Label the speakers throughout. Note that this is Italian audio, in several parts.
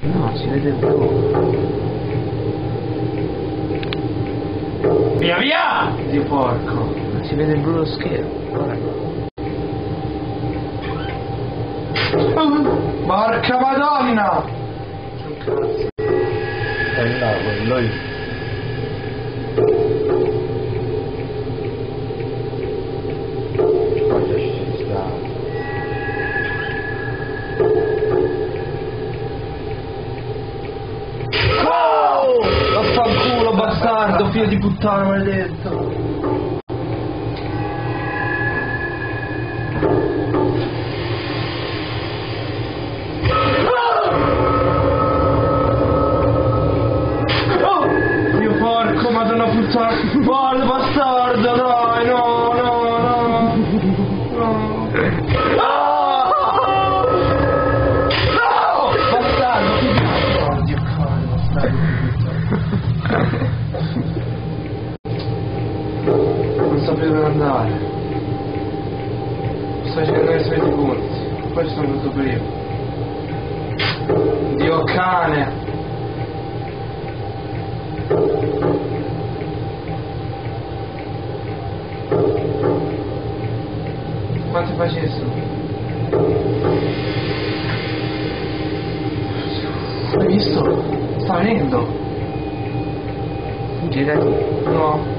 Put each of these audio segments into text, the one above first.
Speaker 1: No, si vede il blu.
Speaker 2: Via via!
Speaker 1: Dio porco. Non si vede il blu lo schermo.
Speaker 2: Porca madonna!
Speaker 1: Sul cazzo.
Speaker 3: È là quello lì.
Speaker 2: Figlio di puttana maledetto! Oh! Dio porco, madonna puttana! Guarda bastardo, dai, no, no, no! No! Ah! Non sapevo dove andare. Sto cercando i soliti punti. Poi ci sono venuto prima. Dio cane! Quante pagine sono? Hai visto? Sta venendo!
Speaker 1: Girati.
Speaker 2: No,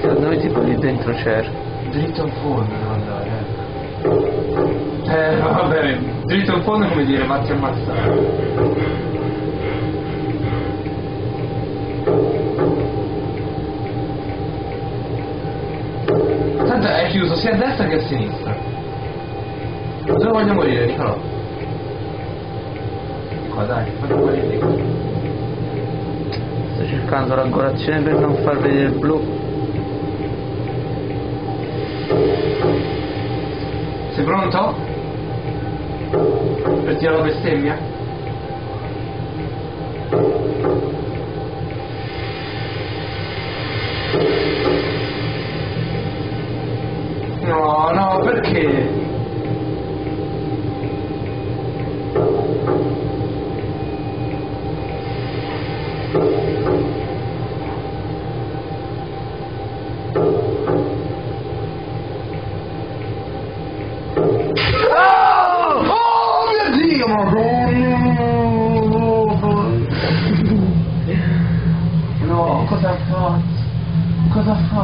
Speaker 1: Secondo me tipo lì dentro c'era.
Speaker 2: dritto in fondo devo andare. Eh, Eh, vabbè, dritto in fondo è come dire, vatti ammazzare. Tanto è chiuso sia a destra che a sinistra. Dove voglio morire, Nicolò? Qua dai, fammi morire.
Speaker 1: Sto cercando l'angolazione per non far vedere il blu.
Speaker 2: Sei pronto? Per tirare la bestemmia? our thoughts.